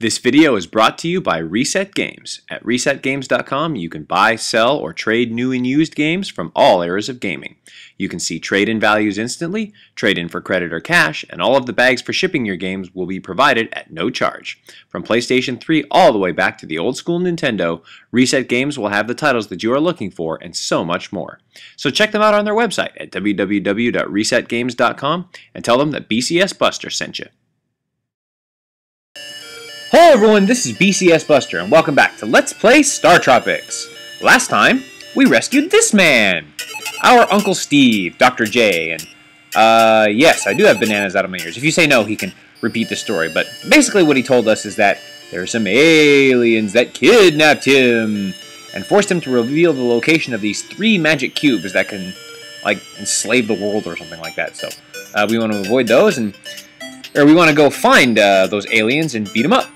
This video is brought to you by Reset Games. At resetgames.com, you can buy, sell, or trade new and used games from all eras of gaming. You can see trade-in values instantly, trade in for credit or cash, and all of the bags for shipping your games will be provided at no charge. From PlayStation 3 all the way back to the old school Nintendo, Reset Games will have the titles that you are looking for and so much more. So check them out on their website at www.resetgames.com and tell them that BCS Buster sent you. Hello everyone, this is BCS Buster, and welcome back to Let's Play Startropics. Last time, we rescued this man, our Uncle Steve, Dr. J, and, uh, yes, I do have bananas out of my ears. If you say no, he can repeat the story, but basically what he told us is that there are some aliens that kidnapped him and forced him to reveal the location of these three magic cubes that can, like, enslave the world or something like that. So, uh, we want to avoid those, and, or we want to go find uh, those aliens and beat them up.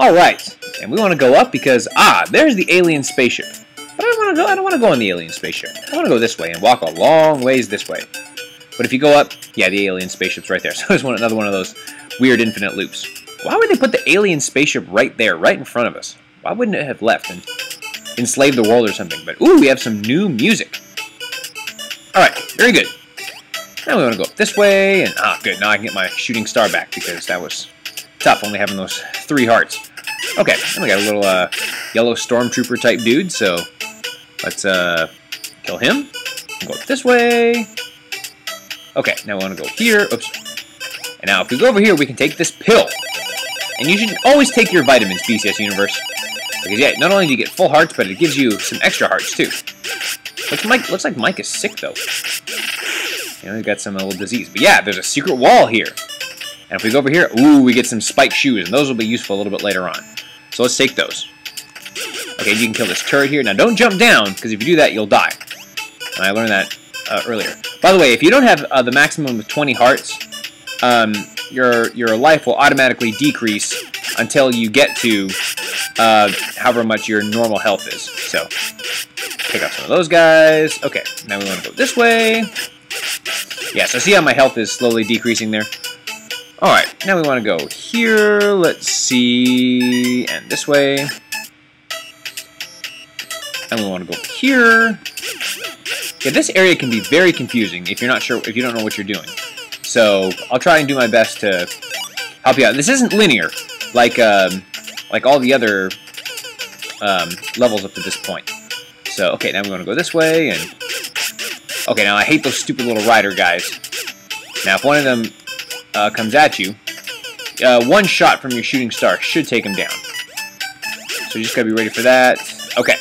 Alright, and we want to go up because, ah, there's the alien spaceship. But I don't want to go, I don't want to go on the alien spaceship. I want to go this way and walk a long ways this way. But if you go up, yeah, the alien spaceship's right there. So it's one, another one of those weird infinite loops. Why would they put the alien spaceship right there, right in front of us? Why wouldn't it have left and enslaved the world or something? But, ooh, we have some new music. Alright, very good. Now we want to go up this way, and, ah, good, now I can get my shooting star back, because that was tough, only having those three hearts. Okay, we got a little uh, yellow stormtrooper type dude, so let's uh, kill him. Go this way. Okay, now we want to go here. Oops. And now if we go over here, we can take this pill. And you should always take your vitamins, BCS Universe. Because yeah, not only do you get full hearts, but it gives you some extra hearts too. Looks, Mike, looks like Mike is sick though. You know, he's got some little disease. But yeah, there's a secret wall here. And if we go over here, ooh, we get some spiked shoes, and those will be useful a little bit later on. So let's take those. Okay, you can kill this turret here. Now don't jump down, because if you do that, you'll die. And I learned that uh, earlier. By the way, if you don't have uh, the maximum of 20 hearts, um, your your life will automatically decrease until you get to uh, however much your normal health is. So, pick up some of those guys. Okay, now we want to go this way. Yeah, so see how my health is slowly decreasing there? Alright, now we want to go here, let's see, and this way. And we want to go here. Yeah, this area can be very confusing if you're not sure, if you don't know what you're doing. So, I'll try and do my best to help you out. This isn't linear, like, um, like all the other um, levels up to this point. So, okay, now we want to go this way, and... Okay, now I hate those stupid little rider guys. Now, if one of them uh, comes at you, uh, one shot from your shooting star should take him down. So you just gotta be ready for that. Okay,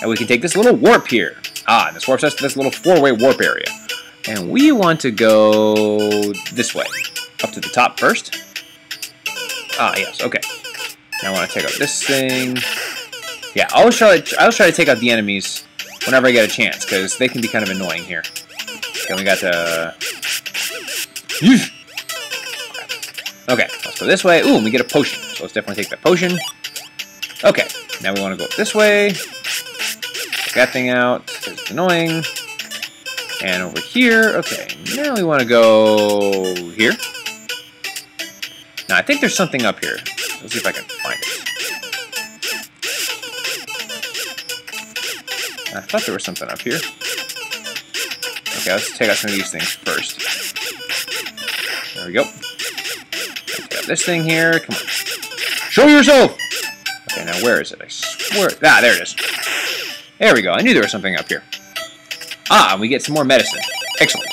and we can take this little warp here. Ah, this warps us to this little four-way warp area. And we want to go this way. Up to the top first. Ah, yes, okay. Now I want to take out this thing. Yeah, I always try to, I always try to take out the enemies whenever I get a chance, because they can be kind of annoying here. Okay, we got the... Okay, let's go this way. Ooh, we get a potion. So let's definitely take that potion. Okay, now we want to go this way. Take that thing out. It's annoying. And over here. Okay, now we want to go here. Now, I think there's something up here. Let's see if I can find it. I thought there was something up here. Okay, let's take out some of these things first. There we go this thing here. Come on. Show yourself! Okay, now where is it? I swear. Ah, there it is. There we go. I knew there was something up here. Ah, and we get some more medicine. Excellent.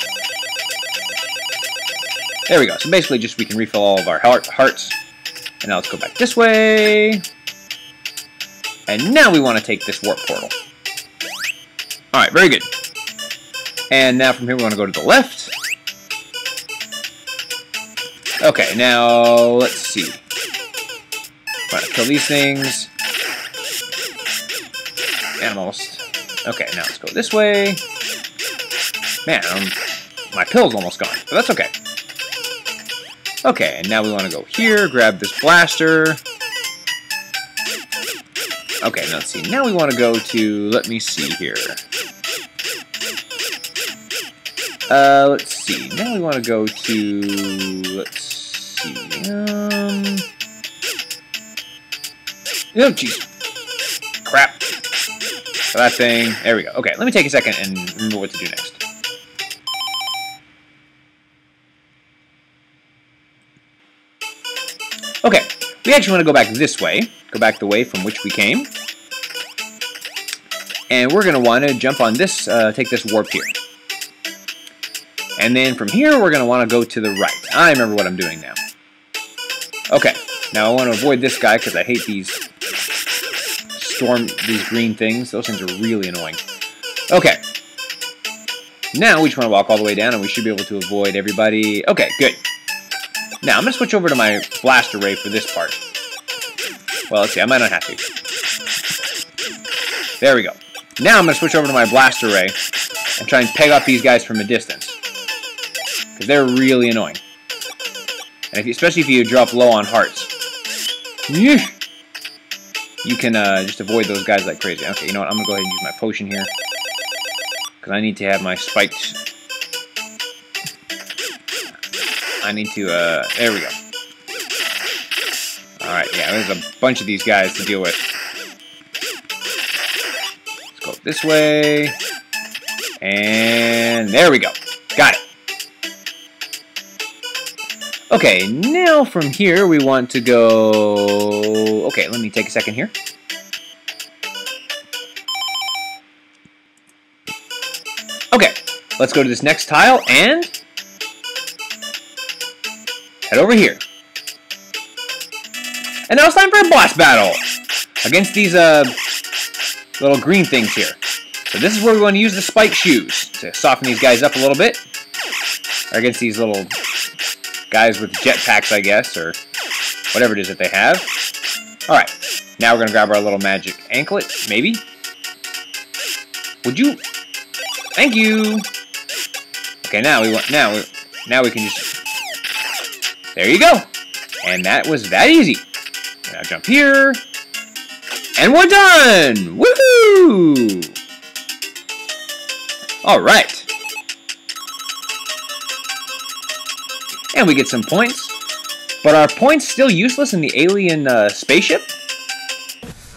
There we go. So basically just we can refill all of our heart hearts. And now let's go back this way. And now we want to take this warp portal. Alright, very good. And now from here we want to go to the left. Okay, now let's see. Right, kill these things. Almost. Okay, now let's go this way. Man, um, my pill's almost gone, but that's okay. Okay, and now we want to go here, grab this blaster. Okay, now let's see. Now we want to go to, let me see here. Uh, let's see. Now we want to go to, let's see. Um, oh, jeez. Crap. That thing. There we go. Okay, let me take a second and remember what to do next. Okay, we actually want to go back this way. Go back the way from which we came. And we're going to want to jump on this, uh, take this warp here. And then from here, we're going to want to go to the right. I remember what I'm doing now. Okay, now I want to avoid this guy because I hate these storm, these green things. Those things are really annoying. Okay. Now we just want to walk all the way down and we should be able to avoid everybody. Okay, good. Now, I'm going to switch over to my blaster ray for this part. Well, let's see, I might not have to. There we go. Now I'm going to switch over to my blaster ray and try and peg off these guys from a distance. Because they're really annoying. And if you, especially if you drop low on hearts. You can uh, just avoid those guys like crazy. Okay, you know what? I'm going to go ahead and use my potion here. Because I need to have my spiked I need to, uh, there we go. Alright, yeah, there's a bunch of these guys to deal with. Let's go this way. And there we go. Got it. Okay, now from here we want to go... Okay, let me take a second here. Okay, let's go to this next tile and head over here. And now it's time for a boss battle against these uh, little green things here. So this is where we want to use the spike shoes to soften these guys up a little bit. Against these little guys with jetpacks, I guess, or whatever it is that they have. Alright, now we're going to grab our little magic anklet, maybe? Would you? Thank you! Okay, now we want, now, we, now we can just there you go. And that was that easy. Now jump here. And we're done! Woohoo! Alright. And we get some points. But are points still useless in the alien uh, spaceship?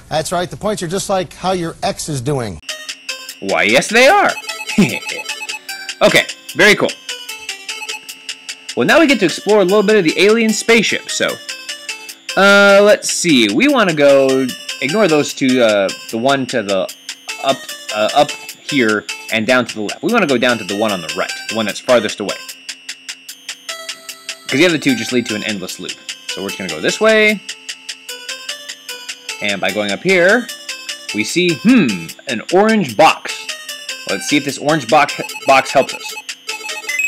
That's right. The points are just like how your ex is doing. Why, yes, they are. okay, very cool. Well, now we get to explore a little bit of the alien spaceship, so... Uh, let's see. We want to go... Ignore those two, uh, the one to the up, uh, up here and down to the left. We want to go down to the one on the right, the one that's farthest away. Because the other two just lead to an endless loop. So we're just going to go this way. And by going up here, we see, hmm, an orange box. Let's see if this orange box, box helps us.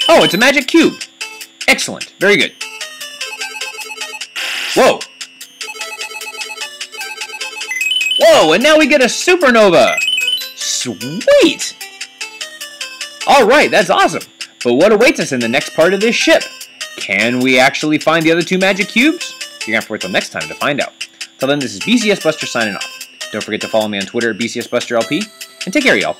Oh, it's a magic cube. Excellent. Very good. Whoa. Whoa, and now we get a supernova. Sweet. All right, that's awesome. But what awaits us in the next part of this ship? Can we actually find the other two magic cubes? You're to have to wait till next time to find out. Till then, this is BCS Buster signing off. Don't forget to follow me on Twitter at BCS Buster LP, and take care, y'all.